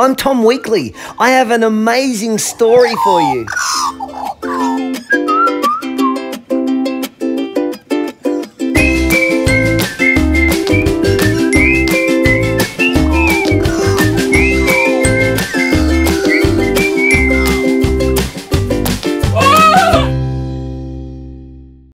I'm Tom Weekly. I have an amazing story for you.